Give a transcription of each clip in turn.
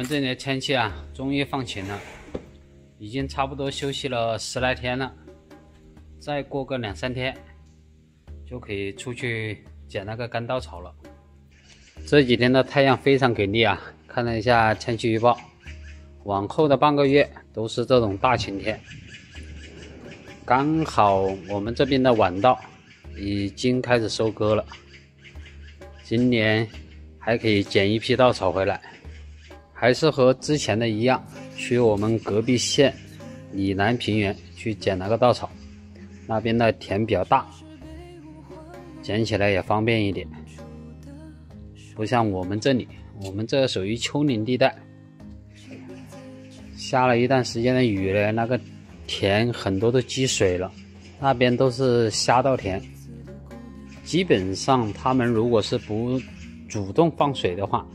我们这里的天气啊，终于放晴了，已经差不多休息了十来天了。再过个两三天，就可以出去捡那个干稻草了。这几天的太阳非常给力啊！看了一下天气预报，往后的半个月都是这种大晴天。刚好我们这边的晚稻已经开始收割了，今年还可以捡一批稻草回来。还是和之前的一样，去我们隔壁县以南平原去捡那个稻草。那边的田比较大，捡起来也方便一点。不像我们这里，我们这属于丘陵地带，下了一段时间的雨呢，那个田很多都积水了。那边都是虾稻田，基本上他们如果是不主动放水的话。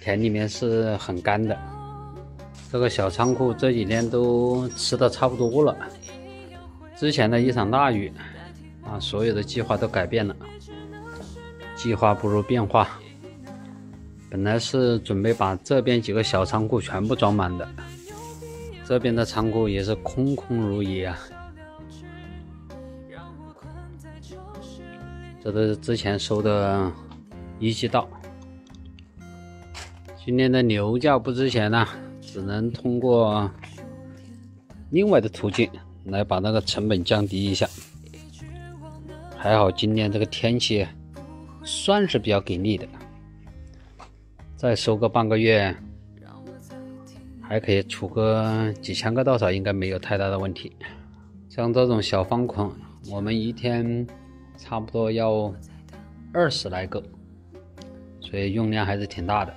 田里面是很干的，这个小仓库这几天都吃的差不多了。之前的一场大雨，啊，所有的计划都改变了。计划不如变化，本来是准备把这边几个小仓库全部装满的，这边的仓库也是空空如也啊。这都是之前收的一季稻。今年的牛价不值钱呐，只能通过另外的途径来把那个成本降低一下。还好今年这个天气算是比较给力的，再收个半个月，还可以出个几千个稻草，应该没有太大的问题。像这种小方捆，我们一天差不多要二十来个，所以用量还是挺大的。